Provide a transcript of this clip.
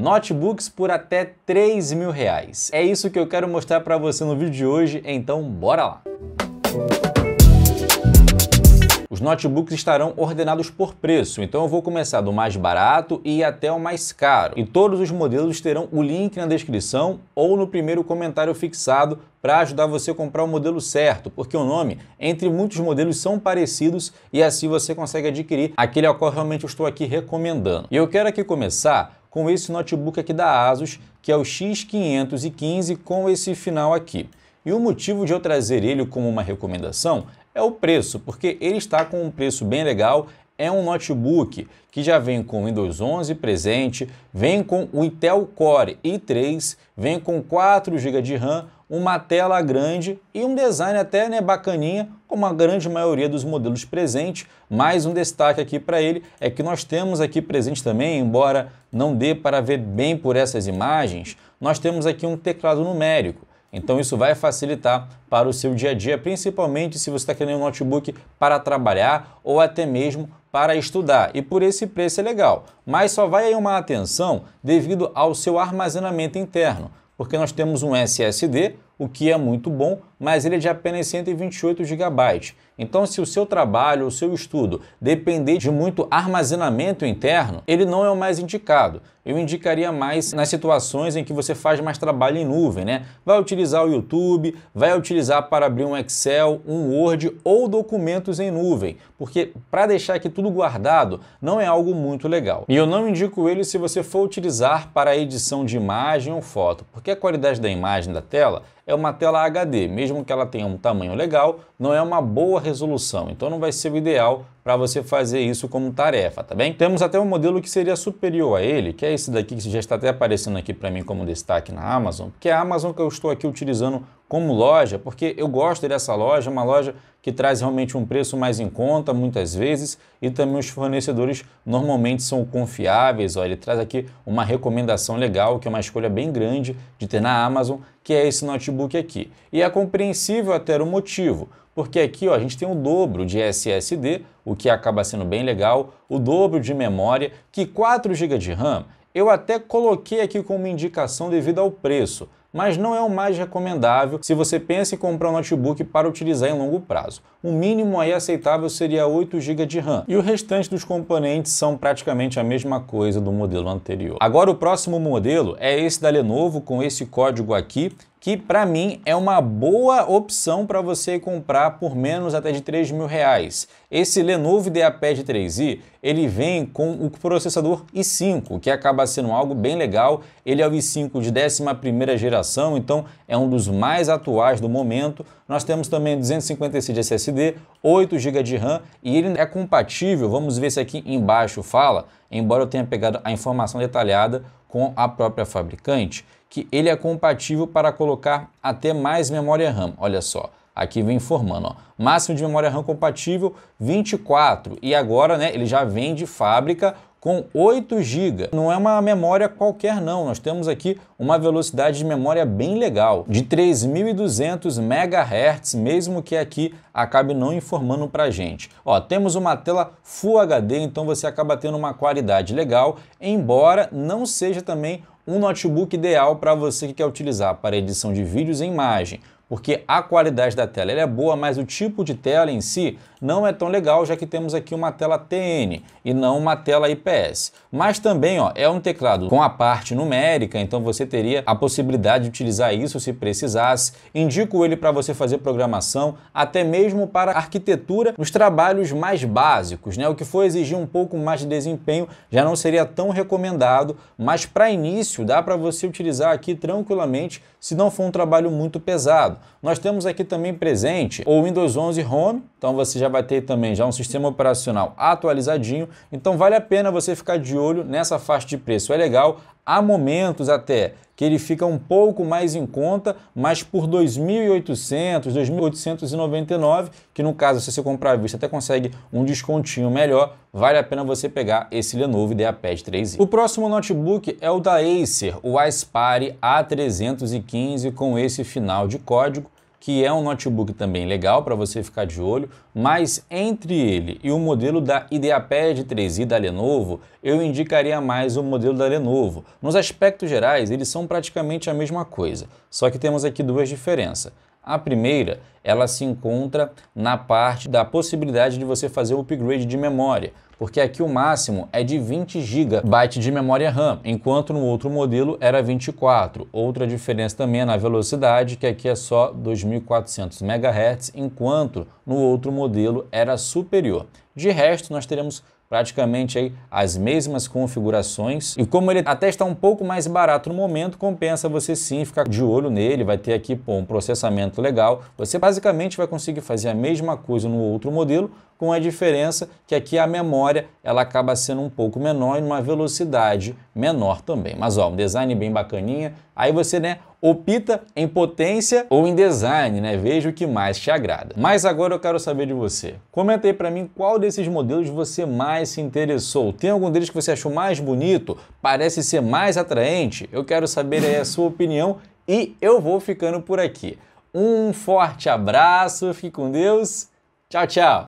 Notebooks por até 3 mil reais. É isso que eu quero mostrar para você no vídeo de hoje, então bora lá! Os notebooks estarão ordenados por preço, então eu vou começar do mais barato e até o mais caro. E todos os modelos terão o link na descrição ou no primeiro comentário fixado para ajudar você a comprar o modelo certo, porque o nome entre muitos modelos são parecidos e assim você consegue adquirir aquele ao qual realmente eu estou aqui recomendando. E eu quero aqui começar com esse notebook aqui da Asus, que é o X515 com esse final aqui. E o motivo de eu trazer ele como uma recomendação é o preço, porque ele está com um preço bem legal. É um notebook que já vem com Windows 11 presente, vem com o Intel Core i3, vem com 4 GB de RAM, uma tela grande e um design até né, bacaninha, como a grande maioria dos modelos presentes. Mais um destaque aqui para ele é que nós temos aqui presente também, embora não dê para ver bem por essas imagens, nós temos aqui um teclado numérico. Então isso vai facilitar para o seu dia a dia, principalmente se você está querendo um notebook para trabalhar ou até mesmo para estudar. E por esse preço é legal, mas só vai aí uma atenção devido ao seu armazenamento interno, porque nós temos um SSD, o que é muito bom, mas ele é de apenas 128 GB. Então, se o seu trabalho, o seu estudo depender de muito armazenamento interno, ele não é o mais indicado. Eu indicaria mais nas situações em que você faz mais trabalho em nuvem, né? Vai utilizar o YouTube, vai utilizar para abrir um Excel, um Word ou documentos em nuvem, porque para deixar aqui tudo guardado não é algo muito legal. E eu não indico ele se você for utilizar para edição de imagem ou foto, porque a qualidade da imagem da tela é uma tela HD, mesmo que ela tenha um tamanho legal, não é uma boa resolução, então não vai ser o ideal para você fazer isso como tarefa, tá bem? Temos até um modelo que seria superior a ele, que é esse daqui que já está até aparecendo aqui para mim como destaque na Amazon, que é a Amazon que eu estou aqui utilizando como loja, porque eu gosto dessa loja, uma loja que traz realmente um preço mais em conta muitas vezes e também os fornecedores normalmente são confiáveis. Ó, ele traz aqui uma recomendação legal, que é uma escolha bem grande de ter na Amazon, que é esse notebook aqui. E é compreensível até o motivo, porque aqui ó, a gente tem o dobro de SSD, o que acaba sendo bem legal, o dobro de memória, que 4 GB de RAM eu até coloquei aqui como indicação devido ao preço, mas não é o mais recomendável se você pensa em comprar um notebook para utilizar em longo prazo. O mínimo aí aceitável seria 8 GB de RAM e o restante dos componentes são praticamente a mesma coisa do modelo anterior. Agora o próximo modelo é esse da Lenovo com esse código aqui que para mim é uma boa opção para você comprar por menos até de 3 mil reais. Esse Lenovo IdeaPad 3i, ele vem com o processador i5, que acaba sendo algo bem legal. Ele é o i5 de 11ª geração, então é um dos mais atuais do momento. Nós temos também 256 de SSD, 8 GB de RAM e ele é compatível, vamos ver se aqui embaixo fala, embora eu tenha pegado a informação detalhada com a própria fabricante que ele é compatível para colocar até mais memória RAM. Olha só, aqui vem informando, ó, máximo de memória RAM compatível 24 e agora, né, ele já vem de fábrica com 8 GB. Não é uma memória qualquer não, nós temos aqui uma velocidade de memória bem legal, de 3.200 MHz, mesmo que aqui acabe não informando para gente. Ó, temos uma tela Full HD, então você acaba tendo uma qualidade legal, embora não seja também um notebook ideal para você que quer utilizar para edição de vídeos e imagem, porque a qualidade da tela é boa, mas o tipo de tela em si não é tão legal, já que temos aqui uma tela TN e não uma tela IPS. Mas também ó, é um teclado com a parte numérica, então você teria a possibilidade de utilizar isso se precisasse. Indico ele para você fazer programação, até mesmo para arquitetura nos trabalhos mais básicos, né? O que for exigir um pouco mais de desempenho já não seria tão recomendado, mas para início dá para você utilizar aqui tranquilamente se não for um trabalho muito pesado. Nós temos aqui também presente o Windows 11 Home, então você já vai ter também já um sistema operacional atualizadinho, então vale a pena você ficar de olho nessa faixa de preço. É legal, há momentos até que ele fica um pouco mais em conta, mas por 2.800, 2.899, que no caso se você comprar à vista até consegue um descontinho melhor, vale a pena você pegar esse Lenovo IdeaPad 3i. O próximo notebook é o da Acer, o Aspire A315 com esse final de código que é um notebook também legal para você ficar de olho, mas entre ele e o modelo da IdeaPad 3i da Lenovo, eu indicaria mais o modelo da Lenovo. Nos aspectos gerais, eles são praticamente a mesma coisa, só que temos aqui duas diferenças. A primeira, ela se encontra na parte da possibilidade de você fazer o upgrade de memória, porque aqui o máximo é de 20 GB de memória RAM, enquanto no outro modelo era 24. Outra diferença também é na velocidade, que aqui é só 2400 MHz, enquanto no outro modelo era superior. De resto, nós teremos praticamente aí as mesmas configurações. E como ele até está um pouco mais barato no momento, compensa você sim ficar de olho nele, vai ter aqui pô, um processamento legal. Você basicamente vai conseguir fazer a mesma coisa no outro modelo, com a diferença que aqui a memória ela acaba sendo um pouco menor e numa velocidade menor também. Mas ó, um design bem bacaninha. Aí você, né, opta em potência ou em design, né? Veja o que mais te agrada. Mas agora eu quero saber de você. Comenta aí para mim qual desses modelos você mais se interessou. Tem algum deles que você achou mais bonito? Parece ser mais atraente? Eu quero saber aí a sua opinião e eu vou ficando por aqui. Um forte abraço, fique com Deus. Tchau, tchau.